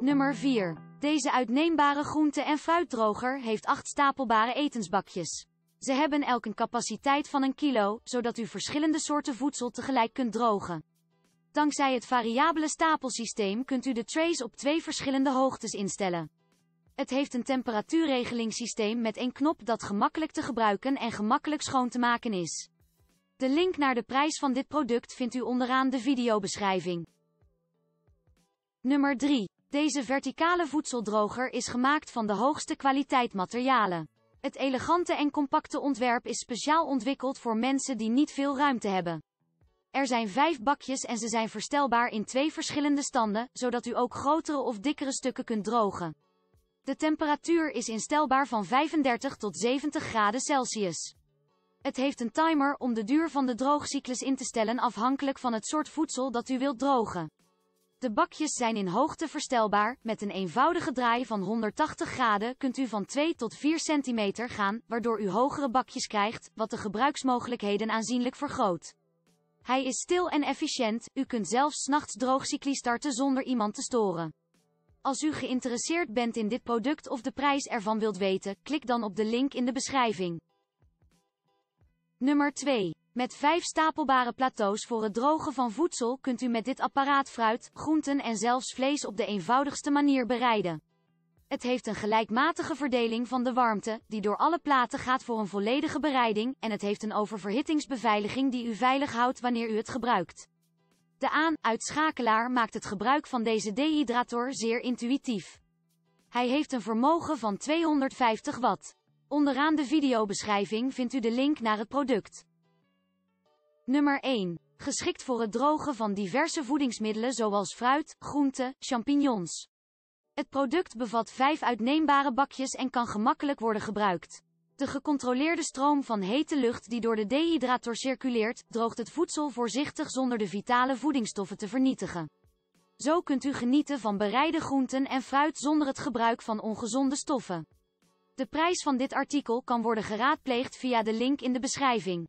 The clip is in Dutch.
Nummer 4. Deze uitneembare groente- en fruitdroger heeft 8 stapelbare etensbakjes. Ze hebben elk een capaciteit van een kilo, zodat u verschillende soorten voedsel tegelijk kunt drogen. Dankzij het variabele stapelsysteem kunt u de trays op twee verschillende hoogtes instellen. Het heeft een temperatuurregelingssysteem met één knop dat gemakkelijk te gebruiken en gemakkelijk schoon te maken is. De link naar de prijs van dit product vindt u onderaan de videobeschrijving. Nummer 3. Deze verticale voedseldroger is gemaakt van de hoogste kwaliteit materialen. Het elegante en compacte ontwerp is speciaal ontwikkeld voor mensen die niet veel ruimte hebben. Er zijn vijf bakjes en ze zijn verstelbaar in twee verschillende standen, zodat u ook grotere of dikkere stukken kunt drogen. De temperatuur is instelbaar van 35 tot 70 graden Celsius. Het heeft een timer om de duur van de droogcyclus in te stellen afhankelijk van het soort voedsel dat u wilt drogen. De bakjes zijn in hoogte verstelbaar, met een eenvoudige draai van 180 graden kunt u van 2 tot 4 cm gaan, waardoor u hogere bakjes krijgt, wat de gebruiksmogelijkheden aanzienlijk vergroot. Hij is stil en efficiënt, u kunt zelfs 's nachts droogcycli starten zonder iemand te storen. Als u geïnteresseerd bent in dit product of de prijs ervan wilt weten, klik dan op de link in de beschrijving. Nummer 2. Met vijf stapelbare plateaus voor het drogen van voedsel kunt u met dit apparaat fruit, groenten en zelfs vlees op de eenvoudigste manier bereiden. Het heeft een gelijkmatige verdeling van de warmte, die door alle platen gaat voor een volledige bereiding, en het heeft een oververhittingsbeveiliging die u veilig houdt wanneer u het gebruikt. De aan-uitschakelaar maakt het gebruik van deze dehydrator zeer intuïtief. Hij heeft een vermogen van 250 watt. Onderaan de videobeschrijving vindt u de link naar het product. Nummer 1. Geschikt voor het drogen van diverse voedingsmiddelen zoals fruit, groenten, champignons. Het product bevat vijf uitneembare bakjes en kan gemakkelijk worden gebruikt. De gecontroleerde stroom van hete lucht die door de dehydrator circuleert, droogt het voedsel voorzichtig zonder de vitale voedingsstoffen te vernietigen. Zo kunt u genieten van bereide groenten en fruit zonder het gebruik van ongezonde stoffen. De prijs van dit artikel kan worden geraadpleegd via de link in de beschrijving.